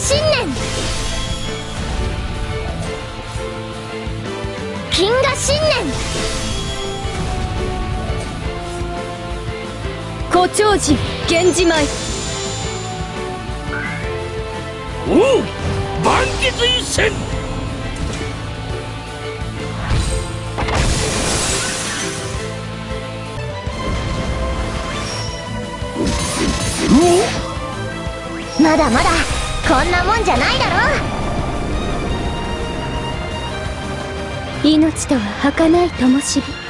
信念銀河信念源氏米。おう万一戦。まだまだ。こんなもんじゃないだろ命とは儚い灯火。